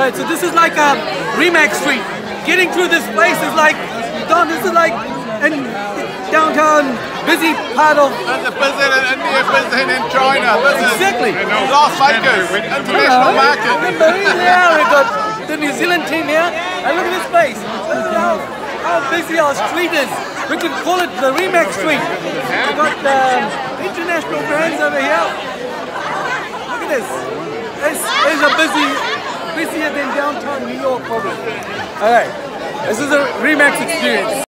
Alright, so this is like a RE/MAX Street. Getting through this place is like, Don, this is like in downtown busy part of There's a busy in India, busy in China, busy Exactly. in Las Vegas, international market. Yeah, we got the New Zealand team here. And look at this place. Look at how, how busy our street is. We can call it the RE/MAX Street. We've got um, international brands over here. Look at this. This is a busy, busier than downtown New York probably. Alright, this is a RE/MAX experience.